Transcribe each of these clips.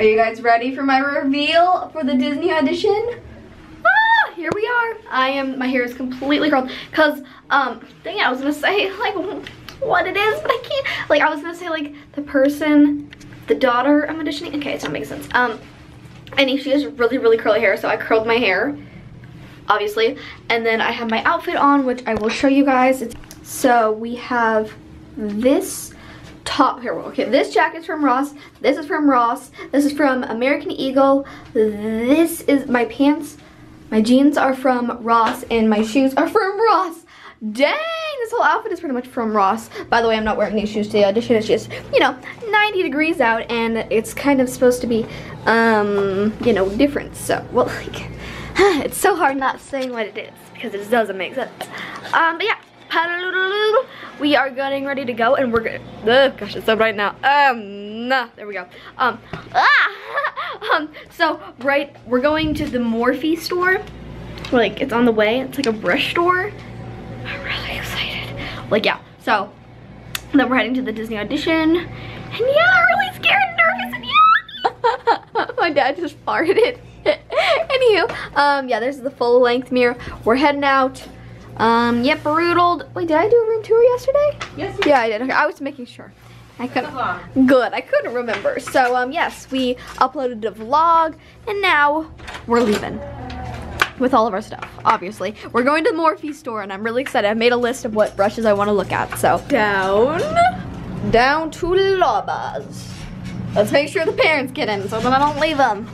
Are you guys ready for my reveal for the Disney audition? Ah, here we are. I am, my hair is completely curled because, um, dang it, I was gonna say like what it is, but I can't. Like I was gonna say like the person, the daughter I'm auditioning. Okay, it's not making sense. Um, and she has really, really curly hair, so I curled my hair, obviously. And then I have my outfit on, which I will show you guys. It's, so we have this top here okay this jacket's from ross this is from ross this is from american eagle this is my pants my jeans are from ross and my shoes are from ross. Dang this whole outfit is pretty much from ross. By the way i'm not wearing these shoes to the audition it's just you know 90 degrees out and it's kind of supposed to be um you know different so well like it's so hard not saying what it is because it doesn't make sense. Um but yeah we are getting ready to go and we're gonna, oh gosh, it's up right now. Um, nah, there we go. Um, ah, um, so right, we're going to the Morphe store. Like, it's on the way. It's like a brush store. I'm really excited. Like, yeah, so then we're heading to the Disney audition. And yeah, I'm really scared and nervous and yeah. My dad just farted. Anywho, um, yeah, there's the full length mirror. We're heading out. Um, yep, Brutaled. Wait, did I do a room tour yesterday? Yes. Yeah, I did. Okay, I was making sure. I couldn't. Good. I couldn't remember. So, um, yes, we uploaded a vlog, and now we're leaving with all of our stuff. Obviously, we're going to the Morphe store, and I'm really excited. I've made a list of what brushes I want to look at. So, down, down to Lobas. Let's make sure the parents get in, so that I don't leave them.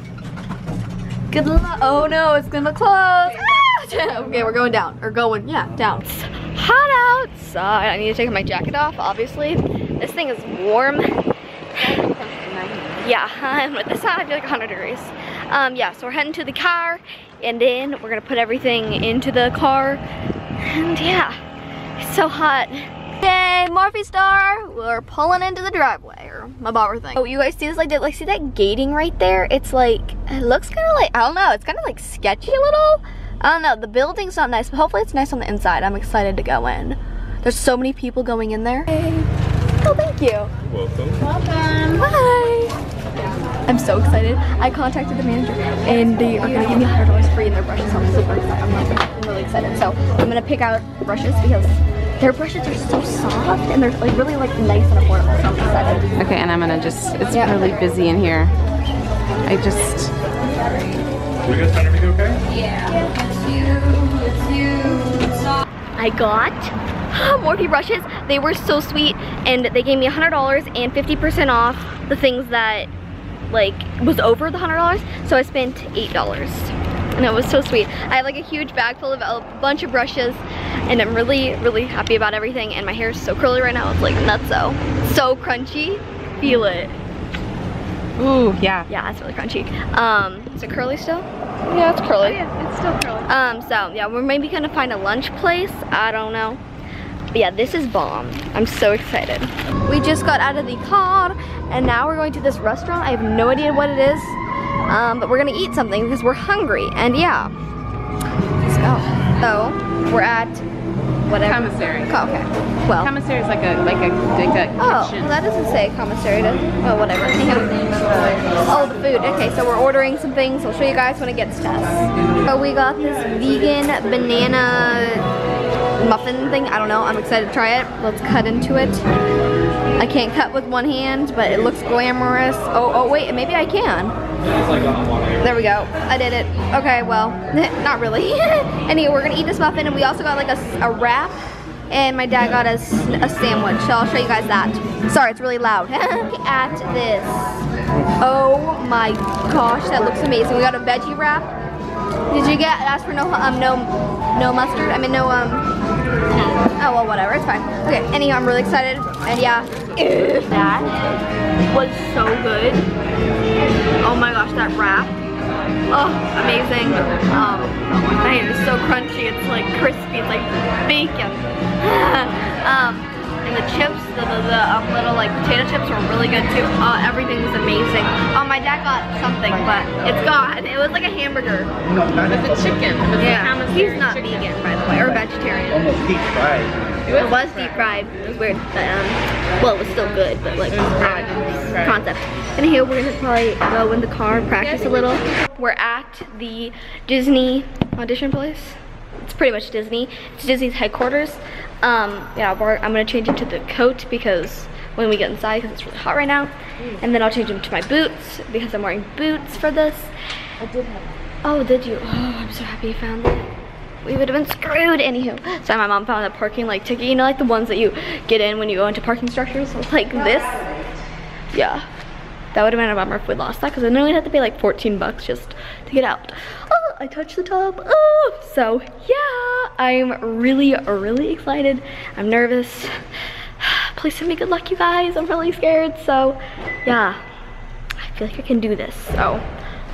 Good luck. Oh no, it's gonna close. okay, we're going down. Or going, yeah, down. It's hot outside. I need to take my jacket off, obviously. This thing is warm. yeah, with this on, I feel like 100 degrees. Um, yeah, so we're heading to the car, and then we're gonna put everything into the car. And yeah, it's so hot. Yay, Morphe Star! We're pulling into the driveway, or my bobber thing. Oh, you guys see this? Like, like, see that gating right there? It's like, it looks kind of like, I don't know, it's kind of like sketchy a little. I don't know, the building's not nice, but hopefully it's nice on the inside. I'm excited to go in. There's so many people going in there. Hey. Oh, thank you. You're welcome. Welcome. Hi. I'm so excited. I contacted the manager and they are gonna give me $100 free in their brushes. So I'm super excited. I'm, really excited. So I'm gonna pick out brushes because their brushes are so soft and they're like really like nice and affordable. So I'm excited. Okay, and I'm gonna just, it's yeah. really busy in here. I just, we guys find everything okay? Yeah. It's you. It's you. I got Morphe brushes. They were so sweet and they gave me $100 and 50% off the things that like was over the $100. So I spent $8 and it was so sweet. I have like a huge bag full of a bunch of brushes and I'm really, really happy about everything and my hair is so curly right now. It's like nutso. So crunchy. Feel it. Ooh, yeah. Yeah, it's really crunchy. Um, is it curly still? Yeah, it's curly. Oh, yeah, it's still curly. Um, so yeah, we're maybe gonna find a lunch place. I don't know. But yeah, this is bomb. I'm so excited. We just got out of the car and now we're going to this restaurant. I have no idea what it is. Um, but we're gonna eat something because we're hungry and yeah. Let's go. So, we're at whatever. Commissary. Oh, okay. Well. Commissary is like a like a like a oh, kitchen. Oh, that doesn't say commissary. Does it? Oh, whatever. oh, the food. Okay, so we're ordering some things. I'll show you guys when it gets to us. So we got this vegan banana muffin thing. I don't know. I'm excited to try it. Let's cut into it. I can't cut with one hand, but it looks glamorous. Oh, oh, wait, maybe I can. There we go. I did it. Okay, well, not really. anyway, we're gonna eat this muffin, and we also got like a, a wrap, and my dad got us a, sandwich, so I'll show you guys that. Sorry, it's really loud. Look at this. Oh my gosh, that looks amazing. We got a veggie wrap. Did you get, ask for no, um, no, no mustard? I mean, no, um, oh, well, whatever, it's fine. Okay, anyhow, I'm really excited, and yeah. That was so good. Oh my gosh, that wrap. Oh, amazing. Um, man, it's so crunchy. It's like crispy. It's like bacon. um, the chips, the, the, the um, little like potato chips were really good too. Uh, everything was amazing. Oh, my dad got something, but it's gone. It was like a hamburger. No, With the chicken. With the Yeah, Hamas he's not chicken. vegan, by the way, or vegetarian. Almost deep fried. It was deep fried. It was weird, but um, well, it was still good, but like odd concept. And here we're gonna probably go in the car, and practice a little. We're at the Disney audition place. It's pretty much Disney. It's Disney's headquarters. Um, yeah, I'm gonna change into the coat because when we get inside, because it's really hot right now. And then I'll change into my boots because I'm wearing boots for this. I did have Oh, did you? Oh, I'm so happy you found that. We would have been screwed. Anywho, so my mom found a parking like ticket. You know, like the ones that you get in when you go into parking structures, like this. Yeah, that would have been a bummer if we lost that because I know we'd have to pay like 14 bucks just to get out. Oh, I touched the tub. Oh, so yeah, I'm really, really excited. I'm nervous. Please send me good luck, you guys. I'm really scared. So, yeah, I feel like I can do this. So,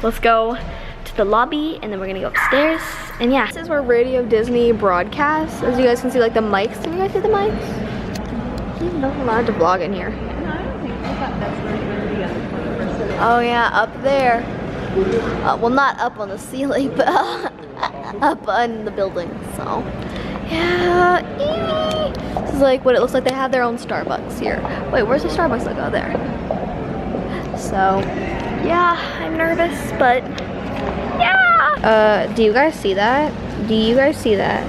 let's go to the lobby and then we're gonna go upstairs. And yeah, this is where Radio Disney broadcasts. As you guys can see, like the mics. Can you guys see the mics? I'm not allowed to vlog in here. No, I don't think. I thought that's where you were the other person. Oh yeah, up there. Uh, well, not up on the ceiling, but up on the building. So, yeah. This is like what it looks like. They have their own Starbucks here. Wait, where's the Starbucks logo? There. So, yeah, I'm nervous, but yeah. Uh, do you guys see that? Do you guys see that?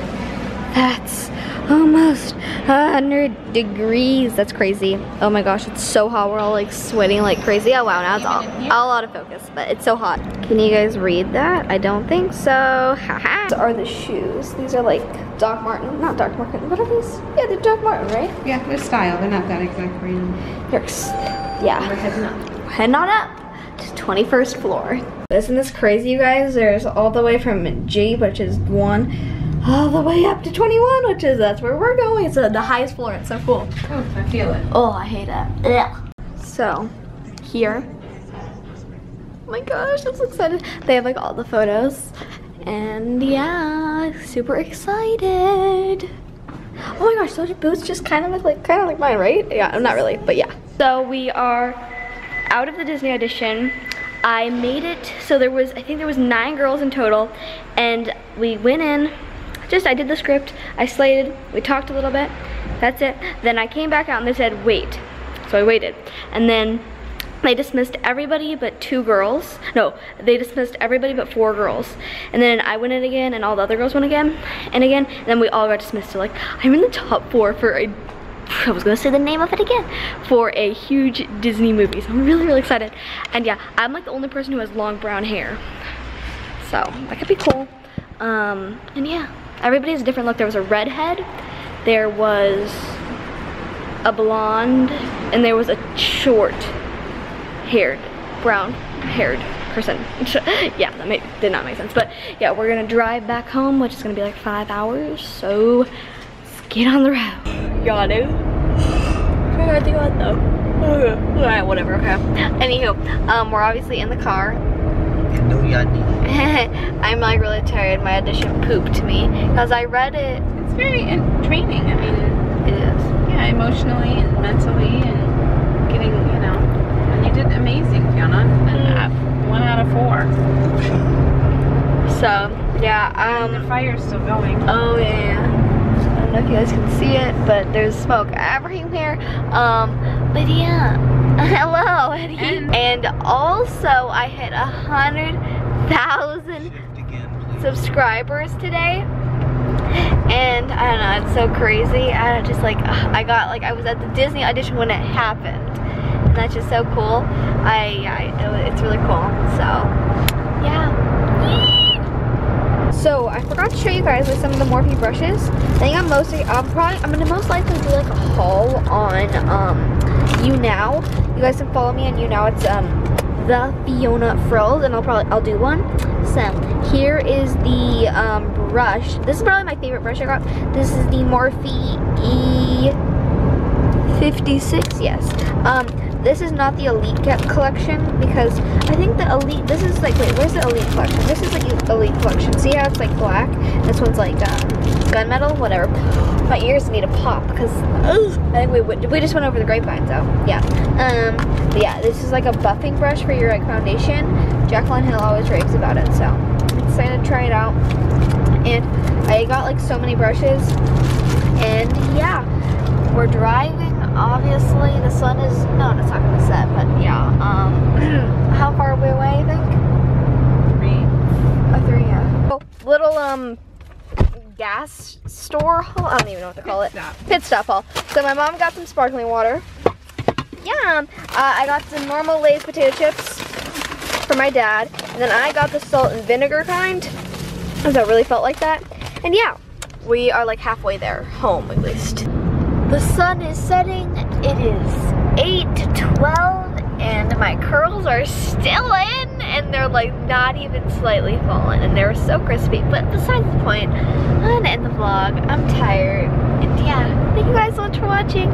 That's almost 100 degrees. That's crazy. Oh my gosh, it's so hot. We're all like sweating like crazy. Oh wow, now it's all, all out of focus, but it's so hot. Can you guys read that? I don't think so. Haha. These are the shoes. These are like Doc Martin. Not Doc Martin. What are these? Yeah, they're Doc Martin, right? Yeah, they're style. They're not that exact brand. Yerks. Yeah. We're heading up. heading on up to 21st floor. Isn't this crazy, you guys? There's all the way from G, which is one, all the way up to 21, which is, that's where we're going. It's uh, the highest floor. It's so cool. Oh, I feel it. Oh, I hate it. Yeah. So, here. Oh my gosh, I'm so excited. They have like all the photos. And yeah, super excited. Oh my gosh, those boots just kind of look like kind of like mine, right? Yeah, not really, but yeah. So we are out of the Disney audition. I made it so there was I think there was nine girls in total, and we went in. Just I did the script. I slated. We talked a little bit. That's it. Then I came back out and they said wait. So I waited, and then they dismissed everybody but two girls. No, they dismissed everybody but four girls. And then I went in again and all the other girls went again and again. And then we all got dismissed. So like, I'm in the top four for a, I was gonna say the name of it again, for a huge Disney movie. So I'm really, really excited. And yeah, I'm like the only person who has long brown hair. So that could be cool. Um, and yeah, everybody has a different look. There was a redhead, there was a blonde, and there was a short haired, brown haired person. yeah, that made, did not make sense. But yeah, we're gonna drive back home, which is gonna be like five hours. So let's get on the road. Y'all do? I think what though. Alright, whatever, okay. Anywho, um, we're obviously in the car. I'm like really tired. My audition pooped me. Because I read it. It's very in- training. I mean, It is. yeah, emotionally and mentally and getting, you know. And you did amazing, Fiona. And uh, one out of four. So, yeah, And the um, fire's still going. oh yeah. I don't know if you guys can see it, but there's smoke everywhere. Um, but yeah, hello, Eddie. And- And also, I hit a hundred thousand subscribers today. And I don't know, it's so crazy. I just like, I got like, I was at the Disney audition when it happened. And that's just so cool. I, I it's really cool. So, yeah. So I forgot to show you guys like some of the Morphe brushes. I think I'm mostly, I'm probably, I'm gonna most likely do like a haul on um, YouNow. You guys can follow me on YouNow. It's um, the Fiona Frills, and I'll probably I'll do one. So here is the um, brush. This is probably my favorite brush I got. This is the Morphe E56, yes. Um, this is not the Elite collection because I think the Elite, this is like, wait, where's the Elite collection? This is the Elite collection. See how it's like black? This one's like um, gunmetal, whatever. My ears need a pop because I think we, we just went over the grapevine, so yeah. Um, but yeah, this is like a buffing brush for your like foundation. Jaclyn Hill always raves about it, so I'm excited to try it out. And I got like so many brushes and yeah, we're driving. Obviously, the sun is no, it's not gonna set, but yeah. Um, how far are we away? I think Three. a three. Yeah. Oh, little um gas store haul. I don't even know what to call it. stop. Pit stop haul. So my mom got some sparkling water. Yum. Uh, I got some normal Lay's potato chips for my dad, and then I got the salt and vinegar kind, because I really felt like that. And yeah, we are like halfway there, home at least. The sun is setting. It is 8 to 12 and my curls are still in, and they're like not even slightly fallen, and they're so crispy. But besides the point, I'm gonna end the vlog. I'm tired, and yeah, thank you guys so much for watching.